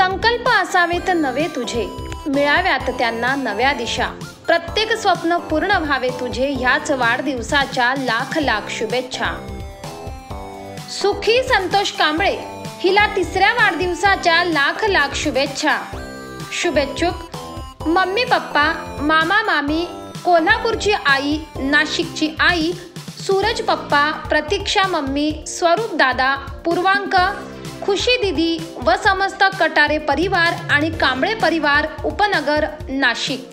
संकल्प असावेत नवे तुझे. मिळाव्यात त्यांना नव्या दिशा. प्रत्येक स्वप्न पूर्ण व्हावे तुझे ह्याच वाढदिवसाच्या लाख लाख शुभेच्छा. सुखी संतोष कांबळे हिला तिसऱ्या वाढदिवसाच्या लाख लाख शुभेच्छा. शुभेच्छुक मम्मी पप्पा मामा मामी कोल्हापूरची आई नाशिकची आई सूरज पप्पा प्रतीक्षा मम्मी स्वरूप दादा पूर्वांक खुशी दिदी व समस्त कटारे परिवार आणि कांबळे परिवार उपनगर नाशिक.